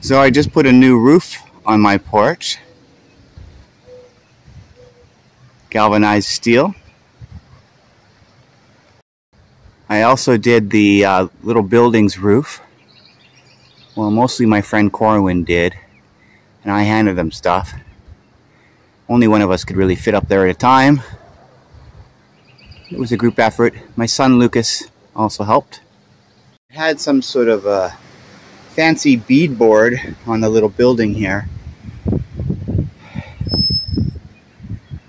So I just put a new roof on my porch. Galvanized steel. I also did the uh, little building's roof. Well, mostly my friend Corwin did. And I handed them stuff. Only one of us could really fit up there at a time. It was a group effort. My son Lucas also helped. Had some sort of a fancy beadboard on the little building here.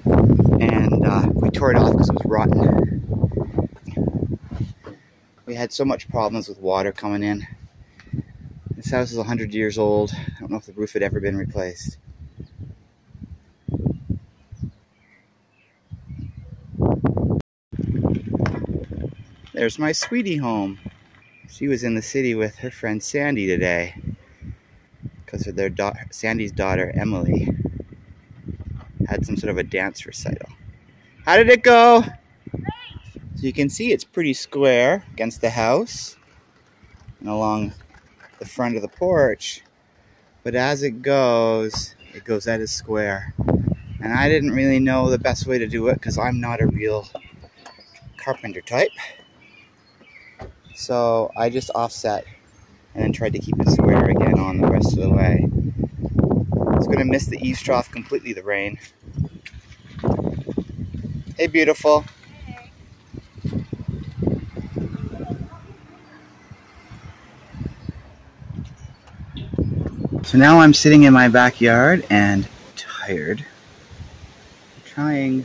And uh, we tore it off because it was rotten. We had so much problems with water coming in. This house is 100 years old. I don't know if the roof had ever been replaced. There's my sweetie home. She was in the city with her friend Sandy today because of their Sandy's daughter Emily had some sort of a dance recital. How did it go? So you can see it's pretty square against the house and along the front of the porch. But as it goes, it goes at a square. And I didn't really know the best way to do it because I'm not a real carpenter type. So I just offset and then tried to keep it square again on the rest of the way. It's going to miss the eaves trough completely, the rain. Hey, beautiful. So now I'm sitting in my backyard and tired. trying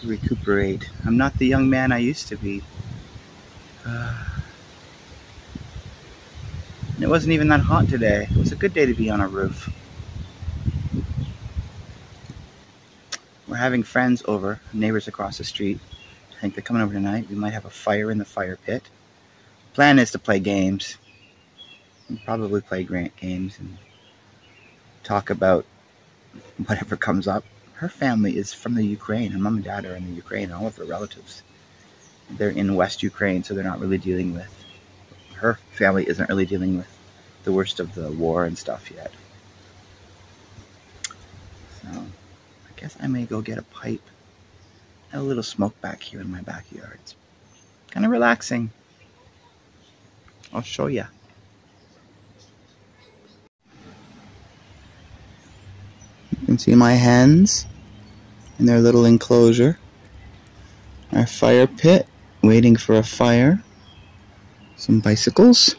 to recuperate. I'm not the young man I used to be. Uh, it wasn't even that hot today. It was a good day to be on a roof. We're having friends over, neighbors across the street. I think they're coming over tonight. We might have a fire in the fire pit. Plan is to play games. We'll probably play grant games and talk about whatever comes up. Her family is from the Ukraine. Her mom and dad are in the Ukraine, all of her relatives they're in West Ukraine, so they're not really dealing with, her family isn't really dealing with the worst of the war and stuff yet. So, I guess I may go get a pipe. a little smoke back here in my backyard. It's kind of relaxing. I'll show you. You can see my hens in their little enclosure. Our fire pit waiting for a fire. Some bicycles.